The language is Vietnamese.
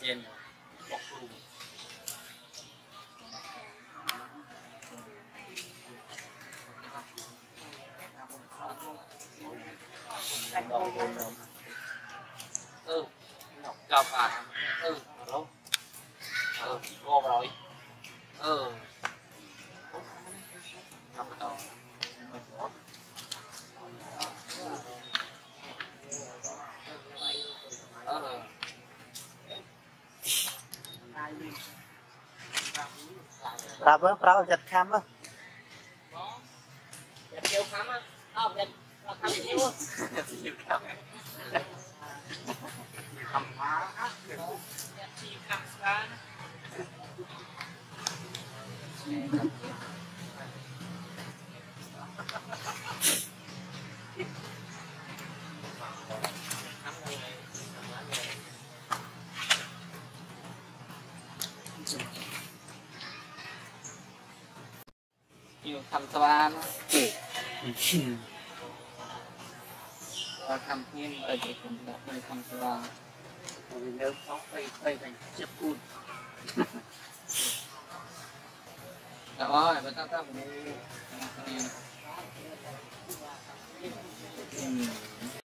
trên bọc lùm ừ chào cả ừ đúng ừ vô rồi ừ ប្រាប់ប្រាប់ចិត្តខំបងចិត្តខំអត់ចិត្តខំទេ nhiều thăm toa nó và thăm nhiên ở đây cũng đã đi thăm toa rồi nếu có cây cây thành chấp cun đó rồi ta ta mình